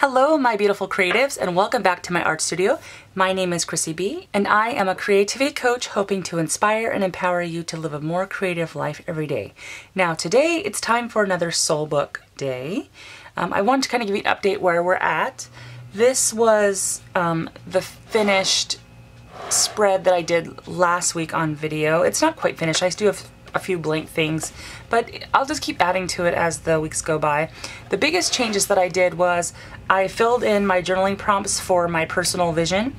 Hello, my beautiful creatives, and welcome back to my art studio. My name is Chrissie B, and I am a creativity coach hoping to inspire and empower you to live a more creative life every day. Now, today it's time for another soul book day. Um, I want to kind of give you an update where we're at. This was um, the finished spread that I did last week on video. It's not quite finished. I still have a few blank things, but I'll just keep adding to it as the weeks go by. The biggest changes that I did was I filled in my journaling prompts for my personal vision.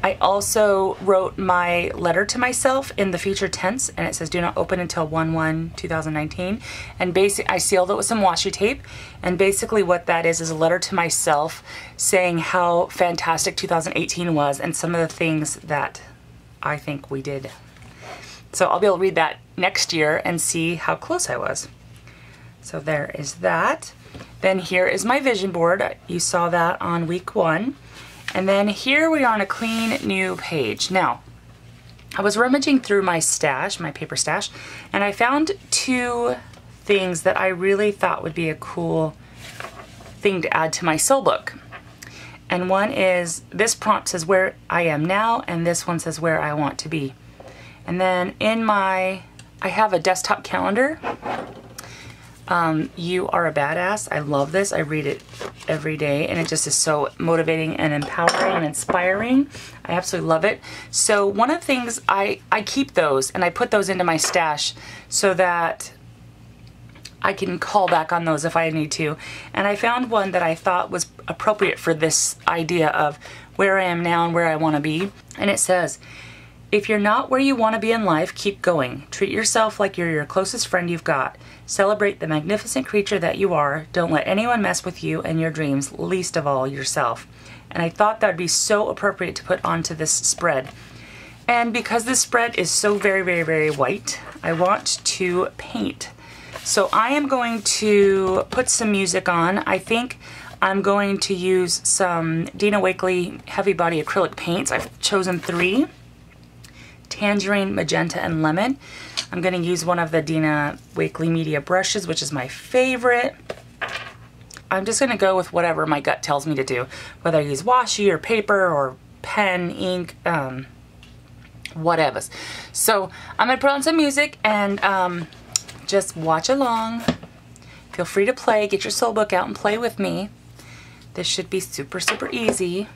I also wrote my letter to myself in the future tense, and it says do not open until 1-1-2019. And basically, I sealed it with some washi tape, and basically what that is is a letter to myself saying how fantastic 2018 was and some of the things that I think we did. So I'll be able to read that next year and see how close I was. So there is that. Then here is my vision board. You saw that on week one. And then here we are on a clean new page. Now, I was rummaging through my stash, my paper stash, and I found two things that I really thought would be a cool thing to add to my soul book. And one is, this prompt says where I am now, and this one says where I want to be. And then in my, I have a desktop calendar. Um, you are a badass. I love this. I read it every day and it just is so motivating and empowering and inspiring. I absolutely love it. So one of the things I, I keep those and I put those into my stash so that I can call back on those if I need to. And I found one that I thought was appropriate for this idea of where I am now and where I want to be. And it says, if you're not where you want to be in life, keep going. Treat yourself like you're your closest friend you've got. Celebrate the magnificent creature that you are. Don't let anyone mess with you and your dreams, least of all yourself. And I thought that would be so appropriate to put onto this spread. And because this spread is so very, very, very white, I want to paint. So I am going to put some music on. I think I'm going to use some Dina Wakley heavy body acrylic paints. I've chosen three tangerine, magenta, and lemon. I'm going to use one of the Dina Wakley Media brushes, which is my favorite. I'm just going to go with whatever my gut tells me to do, whether I use washi or paper or pen, ink, um, whatever. So I'm going to put on some music and um, just watch along. Feel free to play. Get your soul book out and play with me. This should be super, super easy.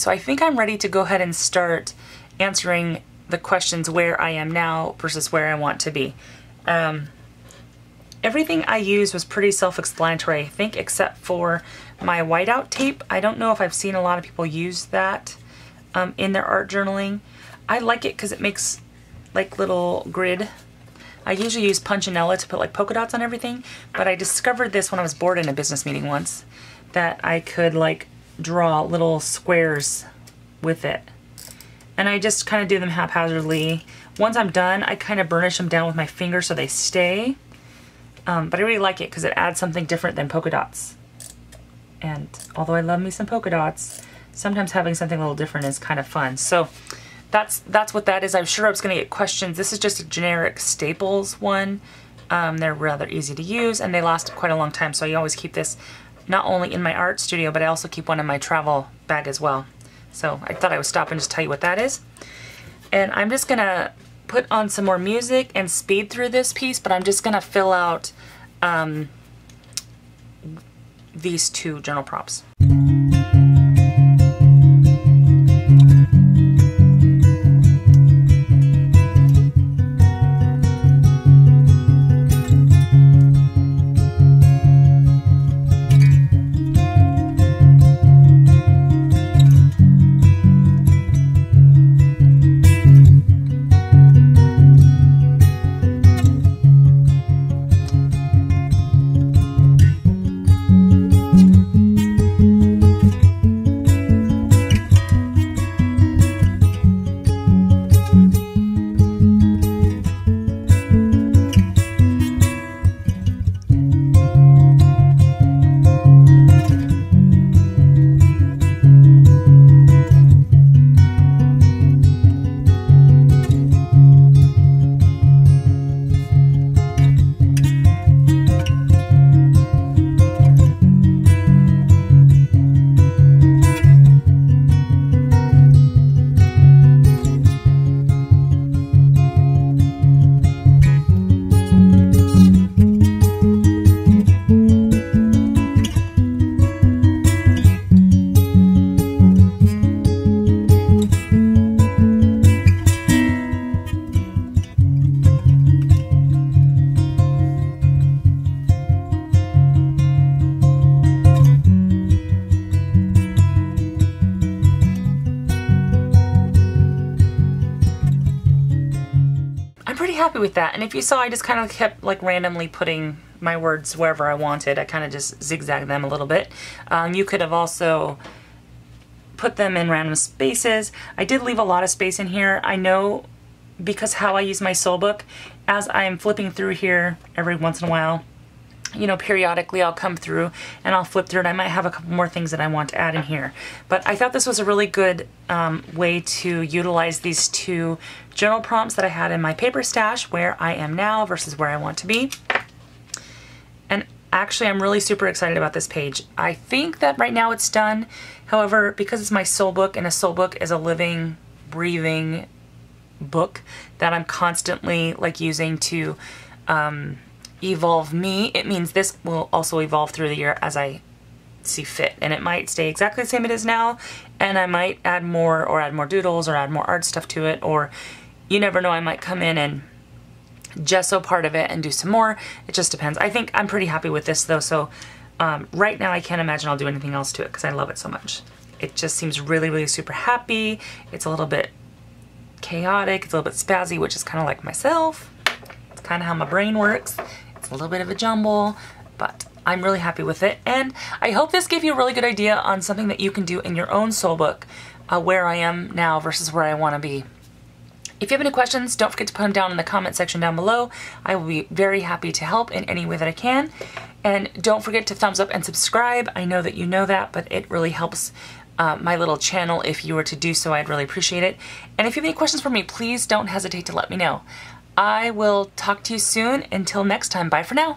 So I think I'm ready to go ahead and start answering the questions where I am now versus where I want to be. Um, everything I used was pretty self-explanatory, I think, except for my whiteout tape. I don't know if I've seen a lot of people use that um, in their art journaling. I like it because it makes like little grid. I usually use Punchinella to put like polka dots on everything, but I discovered this when I was bored in a business meeting once, that I could like draw little squares with it. And I just kind of do them haphazardly. Once I'm done, I kind of burnish them down with my finger so they stay. Um, but I really like it because it adds something different than polka dots. And although I love me some polka dots, sometimes having something a little different is kind of fun. So that's that's what that is. I'm sure I was going to get questions. This is just a generic Staples one. Um, they're rather easy to use and they last quite a long time. So I always keep this not only in my art studio, but I also keep one in my travel bag as well. So I thought I would stop and just tell you what that is. And I'm just going to put on some more music and speed through this piece, but I'm just going to fill out um, these two journal prompts. Happy with that. And if you saw, I just kind of kept like randomly putting my words wherever I wanted. I kind of just zigzagged them a little bit. Um, you could have also put them in random spaces. I did leave a lot of space in here. I know because how I use my soul book, as I'm flipping through here every once in a while, you know, periodically I'll come through and I'll flip through it. I might have a couple more things that I want to add in here. But I thought this was a really good um, way to utilize these two journal prompts that I had in my paper stash, where I am now versus where I want to be. And actually, I'm really super excited about this page. I think that right now it's done. However, because it's my soul book and a soul book is a living, breathing book that I'm constantly like using to um, evolve me, it means this will also evolve through the year as I see fit. And it might stay exactly the same it is now, and I might add more or add more doodles or add more art stuff to it, or you never know, I might come in and gesso part of it and do some more. It just depends. I think I'm pretty happy with this though, so um, right now I can't imagine I'll do anything else to it because I love it so much. It just seems really, really super happy. It's a little bit chaotic, it's a little bit spazzy, which is kind of like myself. It's kind of how my brain works a little bit of a jumble, but I'm really happy with it. And I hope this gave you a really good idea on something that you can do in your own soul book, uh, where I am now versus where I want to be. If you have any questions, don't forget to put them down in the comment section down below. I will be very happy to help in any way that I can. And don't forget to thumbs up and subscribe. I know that you know that, but it really helps uh, my little channel. If you were to do so, I'd really appreciate it. And if you have any questions for me, please don't hesitate to let me know. I will talk to you soon. Until next time, bye for now.